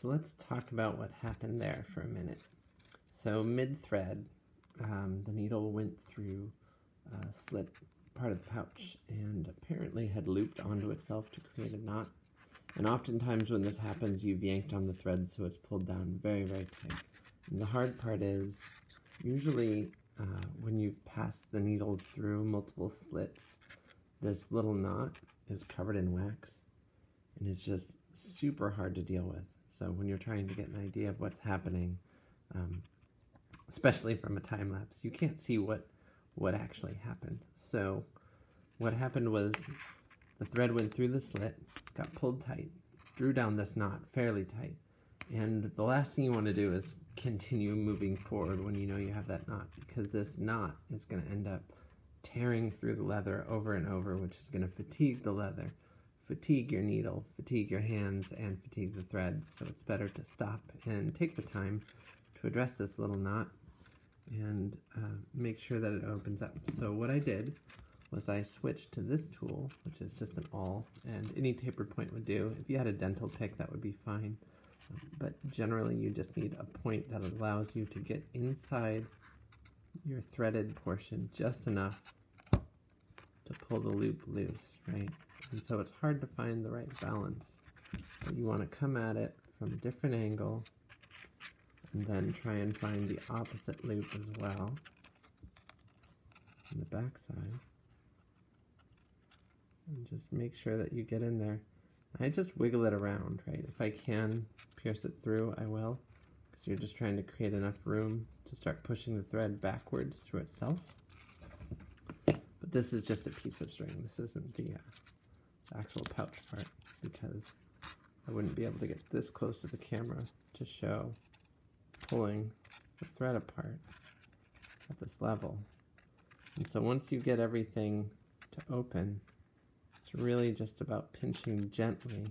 So let's talk about what happened there for a minute. So mid-thread, um, the needle went through a slit part of the pouch and apparently had looped onto itself to create a knot. And oftentimes when this happens, you've yanked on the thread so it's pulled down very, very tight. And the hard part is, usually uh, when you've passed the needle through multiple slits, this little knot is covered in wax and is just super hard to deal with. So when you're trying to get an idea of what's happening, um, especially from a time lapse, you can't see what what actually happened. So what happened was the thread went through the slit, got pulled tight, drew down this knot fairly tight, and the last thing you want to do is continue moving forward when you know you have that knot, because this knot is going to end up tearing through the leather over and over, which is going to fatigue the leather, fatigue your needle, fatigue your hands, and fatigue the thread. So it's better to stop and take the time to address this little knot and uh, make sure that it opens up. So what I did was I switched to this tool, which is just an awl, and any tapered point would do. If you had a dental pick, that would be fine. But generally, you just need a point that allows you to get inside your threaded portion just enough to pull the loop loose, right? And so it's hard to find the right balance. But you want to come at it from a different angle and then try and find the opposite loop as well. On the back side. And just make sure that you get in there. I just wiggle it around right? If I can pierce it through I will. Because you're just trying to create enough room to start pushing the thread backwards through itself. But this is just a piece of string. This isn't the uh, actual pouch part because I wouldn't be able to get this close to the camera to show pulling the thread apart at this level. And so once you get everything to open, it's really just about pinching gently.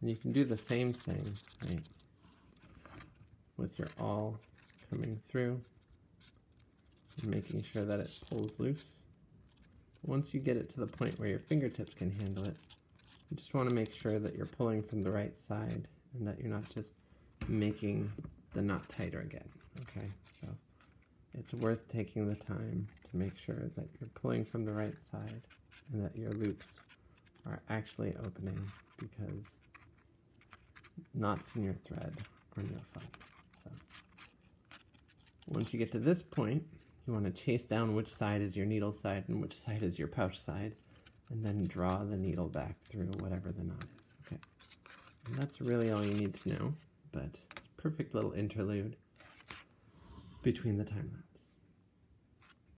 And you can do the same thing, right, with your awl coming through and making sure that it pulls loose. Once you get it to the point where your fingertips can handle it, you just want to make sure that you're pulling from the right side and that you're not just making the knot tighter again, okay? So it's worth taking the time to make sure that you're pulling from the right side and that your loops are actually opening because knots in your thread are no fun. So once you get to this point, you want to chase down which side is your needle side and which side is your pouch side, and then draw the needle back through whatever the knot is. Okay, and that's really all you need to know, but it's perfect little interlude between the time lapse.